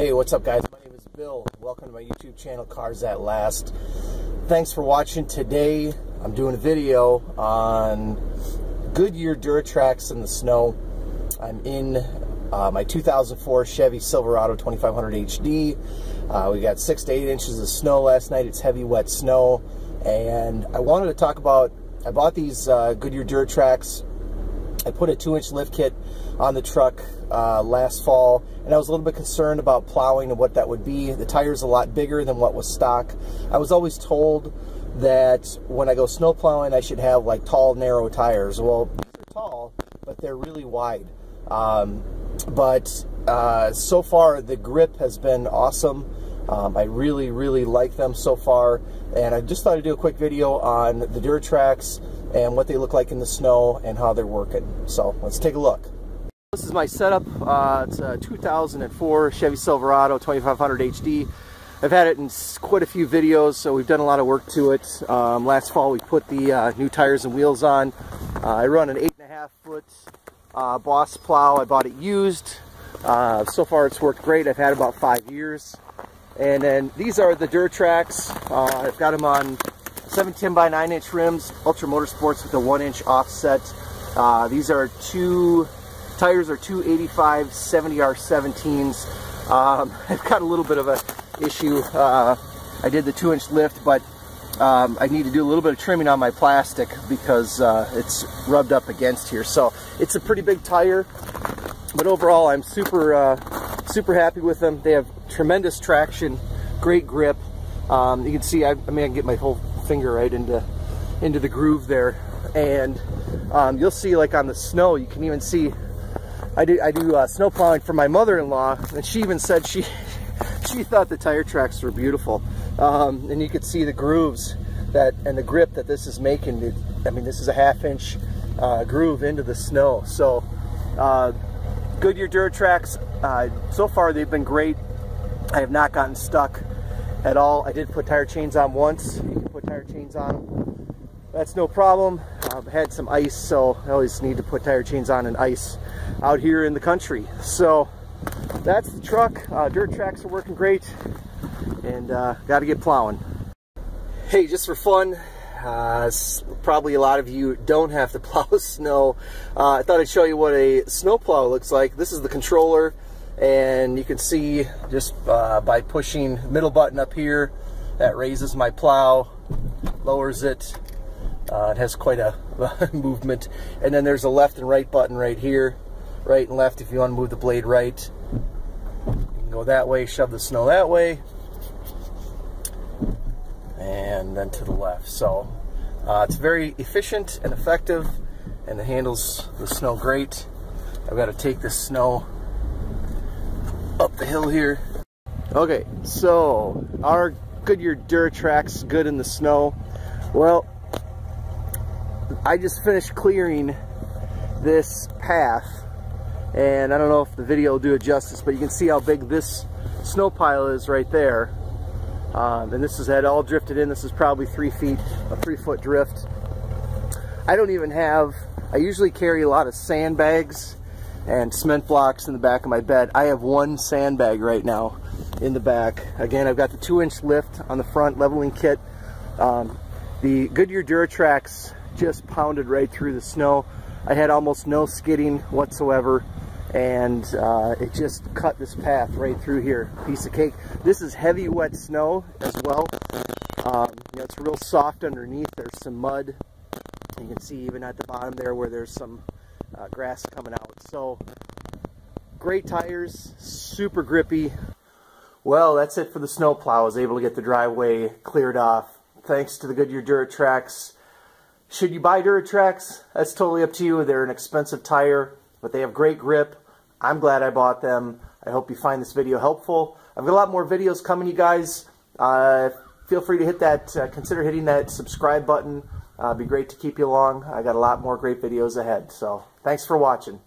Hey, what's up guys? My name is Bill. Welcome to my YouTube channel, Cars That Last. Thanks for watching today. I'm doing a video on Goodyear Duratracs in the snow. I'm in uh, my 2004 Chevy Silverado 2500 HD. Uh, we got six to eight inches of snow last night. It's heavy, wet snow. And I wanted to talk about, I bought these uh, Goodyear Duratracs I put a two inch lift kit on the truck uh, last fall and I was a little bit concerned about plowing and what that would be. The tire's a lot bigger than what was stock. I was always told that when I go snow plowing I should have like tall narrow tires. Well these are tall but they're really wide. Um, but uh, so far the grip has been awesome. Um, I really really like them so far and I just thought I'd do a quick video on the Duratracs and what they look like in the snow and how they're working. So let's take a look. This is my setup. Uh, it's a 2004 Chevy Silverado 2500 HD. I've had it in quite a few videos, so we've done a lot of work to it. Um, last fall we put the uh, new tires and wheels on. Uh, I run an 8.5 foot uh, Boss plow. I bought it used. Uh, so far it's worked great. I've had about five years. And then these are the Duratracs. Uh, I've got them on 710 by 9 inch rims, Ultra Motorsports with a 1 inch offset. Uh, these are two, tires are 285 70R17s. Um, I've got a little bit of a issue. Uh, I did the 2 inch lift, but um, I need to do a little bit of trimming on my plastic because uh, it's rubbed up against here. So it's a pretty big tire, but overall I'm super, uh, super happy with them. They have tremendous traction, great grip. Um, you can see, I, I mean, I can get my whole finger right into into the groove there. And um, you'll see like on the snow you can even see I do I do uh, snow plowing for my mother-in-law and she even said she she thought the tire tracks were beautiful. Um, and you could see the grooves that and the grip that this is making. It, I mean this is a half inch uh, groove into the snow. So uh, Goodyear Duratracs uh, so far they've been great. I have not gotten stuck at all I did put tire chains on once You can put tire chains on. That's no problem. I've had some ice, so I always need to put tire chains on and ice out here in the country. So that's the truck. Uh, tracks are working great and uh, got to get plowing. Hey, just for fun, uh, probably a lot of you don't have to plow snow. Uh, I thought I'd show you what a snow plow looks like. This is the controller and you can see just uh, by pushing middle button up here that raises my plow lowers it. Uh, it has quite a movement. And then there's a left and right button right here. Right and left if you want to move the blade right. Go that way, shove the snow that way. And then to the left. So uh, it's very efficient and effective and it handles the snow great. I've got to take this snow up the hill here. Okay, so our Goodyear Duratracs good in the snow. Well, I just finished clearing this path and I don't know if the video will do it justice, but you can see how big this snow pile is right there. Um, and this is had all drifted in. This is probably three feet, a three foot drift. I don't even have, I usually carry a lot of sandbags and cement blocks in the back of my bed. I have one sandbag right now in the back. Again, I've got the two inch lift on the front leveling kit. Um, the Goodyear Duratracs just pounded right through the snow. I had almost no skidding whatsoever and uh, it just cut this path right through here. Piece of cake. This is heavy wet snow as well. Um, you know, it's real soft underneath. There's some mud. You can see even at the bottom there where there's some uh, grass coming out. So great tires, super grippy, well, that's it for the snowplow. I was able to get the driveway cleared off thanks to the Goodyear Duratracs. Should you buy Duratracs? That's totally up to you. They're an expensive tire, but they have great grip. I'm glad I bought them. I hope you find this video helpful. I've got a lot more videos coming, you guys. Uh, feel free to hit that, uh, consider hitting that subscribe button. Uh, be great to keep you along. I got a lot more great videos ahead. So thanks for watching.